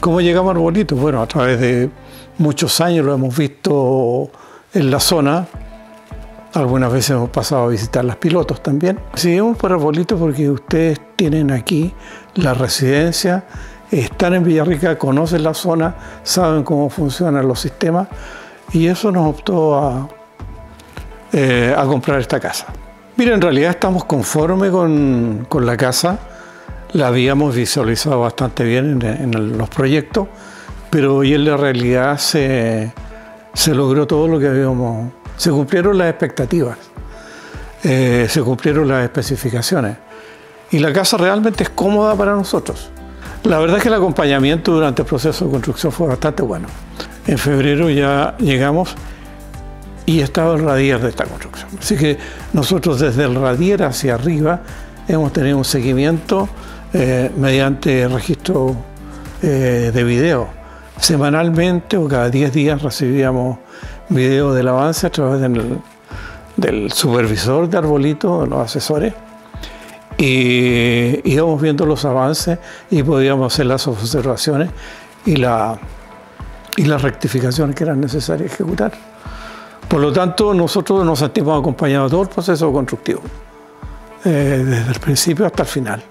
¿Cómo llegamos a Arbolito? Bueno, a través de muchos años lo hemos visto en la zona. Algunas veces hemos pasado a visitar las pilotos también. Seguimos por Arbolito porque ustedes tienen aquí la residencia, están en Villarrica, conocen la zona, saben cómo funcionan los sistemas y eso nos optó a, eh, a comprar esta casa. Mira, en realidad estamos conformes con, con la casa la habíamos visualizado bastante bien en, los proyectos, pero hoy en la realidad se, se, logró todo lo que habíamos, se cumplieron las expectativas, eh, se cumplieron las especificaciones y la casa realmente es cómoda para nosotros. La verdad es que el acompañamiento durante el proceso de construcción fue bastante bueno. En febrero ya llegamos y estaba el radier de esta construcción. Así que nosotros desde el radier hacia arriba hemos tenido un seguimiento eh, mediante registro eh, de video. Semanalmente o cada 10 días recibíamos video del avance a través del, supervisor de Arbolito, los asesores, y íbamos viendo los avances y podíamos hacer las observaciones y, la, y las rectificaciones que eran necesarias ejecutar. Por lo tanto, nosotros nos sentimos acompañados todo el proceso constructivo, eh, desde el principio hasta el final.